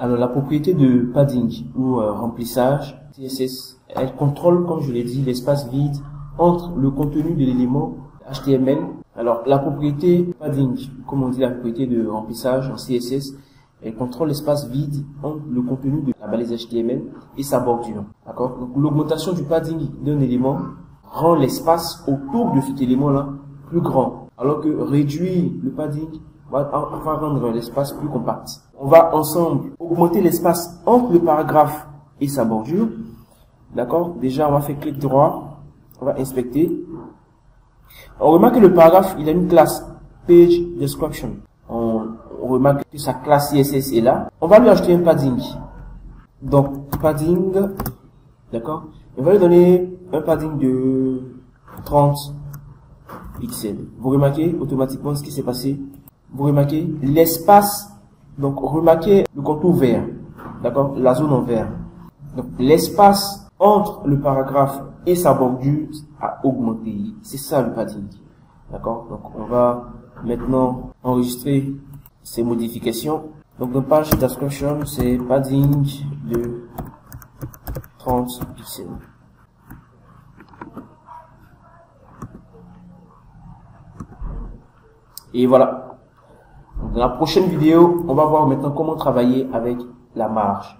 Alors la propriété de padding ou euh, remplissage CSS, elle contrôle, comme je l'ai dit, l'espace vide entre le contenu de l'élément HTML. Alors la propriété padding, comme on dit la propriété de remplissage en CSS, elle contrôle l'espace vide entre le contenu de la balise HTML et sa bordure. D'accord? Donc l'augmentation du padding d'un élément rend l'espace autour de cet élément-là plus grand, alors que réduire le padding va, va rendre l'espace plus compact. On va ensemble augmenter l'espace entre le paragraphe et sa bordure. D'accord? Déjà, on va faire clic droit, on va inspecter. On remarque que le paragraphe, il a une classe page description. On, remarque que sa classe CSS est là. On va lui ajouter un padding. Donc, padding, d'accord? On va lui donner un padding de 30 pixels. Vous remarquez automatiquement ce qui s'est passé. Vous remarquez l'espace. Donc, remarquez le contour vert. D'accord La zone en vert. Donc, l'espace entre le paragraphe et sa bordure a augmenté. C'est ça le padding. D'accord Donc, on va maintenant enregistrer ces modifications. Donc, dans page description, c'est padding de 30 pixels. Et voilà. Dans la prochaine vidéo, on va voir maintenant comment travailler avec la marge.